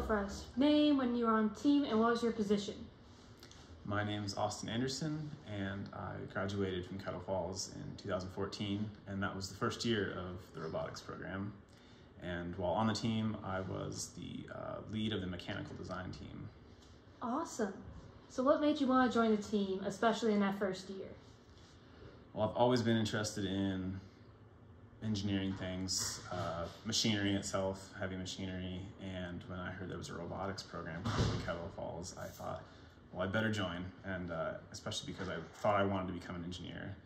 for us. Name, when you were on team, and what was your position? My name is Austin Anderson, and I graduated from Kettle Falls in 2014, and that was the first year of the robotics program. And while on the team, I was the uh, lead of the mechanical design team. Awesome. So, what made you want to join the team, especially in that first year? Well, I've always been interested in engineering things, uh, machinery itself, heavy machinery, and when I heard there was a robotics program in Kettle Falls, I thought, well, I better join, and uh, especially because I thought I wanted to become an engineer,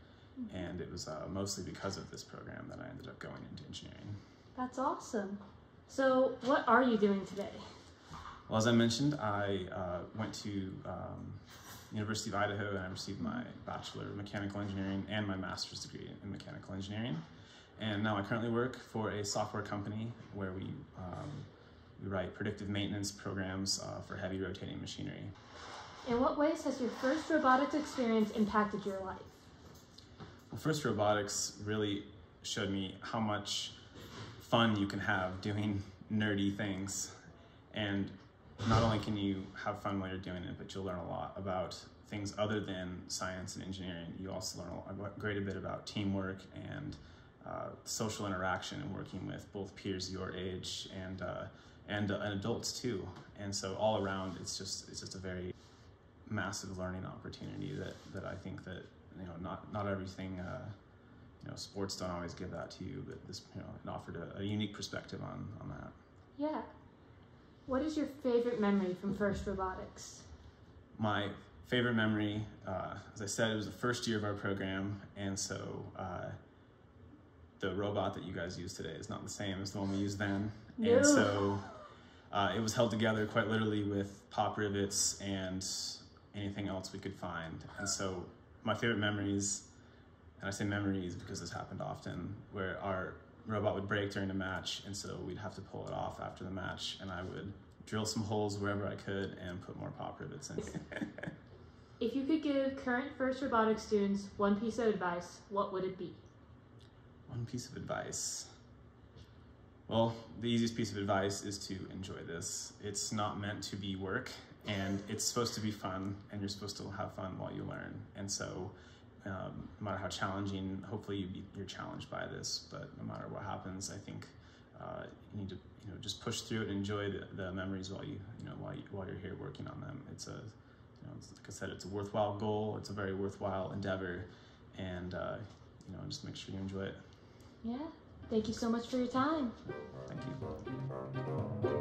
and it was uh, mostly because of this program that I ended up going into engineering. That's awesome. So, what are you doing today? Well, as I mentioned, I uh, went to um, University of Idaho and I received my Bachelor of Mechanical Engineering and my Master's degree in Mechanical Engineering. And now I currently work for a software company where we, um, we write predictive maintenance programs uh, for heavy rotating machinery. In what ways has your first robotics experience impacted your life? Well, first robotics really showed me how much fun you can have doing nerdy things. And not only can you have fun while you're doing it, but you'll learn a lot about things other than science and engineering. You also learn a great bit about teamwork and uh, social interaction and working with both peers your age and uh, and, uh, and adults too. And so all around, it's just it's just a very massive learning opportunity that that I think that you know not not everything. Uh, you know, sports don't always give that to you, but this, you know, it offered a, a unique perspective on, on that. Yeah. What is your favorite memory from First Robotics? My favorite memory, uh, as I said, it was the first year of our program, and so uh, the robot that you guys use today is not the same as the one we used then. No. And so uh, it was held together quite literally with pop rivets and anything else we could find. And so my favorite memories, and I say memories because this happened often, where our robot would break during a match, and so we'd have to pull it off after the match, and I would drill some holes wherever I could and put more pop rivets in. if you could give current First Robotics students one piece of advice, what would it be? One piece of advice. Well, the easiest piece of advice is to enjoy this. It's not meant to be work, and it's supposed to be fun, and you're supposed to have fun while you learn. And so, um, no matter how challenging, hopefully you be, you're challenged by this, but no matter what happens, I think uh, you need to you know just push through it and enjoy the, the memories while you you know while you, while you're here working on them. It's a you know like I said, it's a worthwhile goal. It's a very worthwhile endeavor, and uh, you know just make sure you enjoy it. Yeah. Thank you so much for your time. Thank you.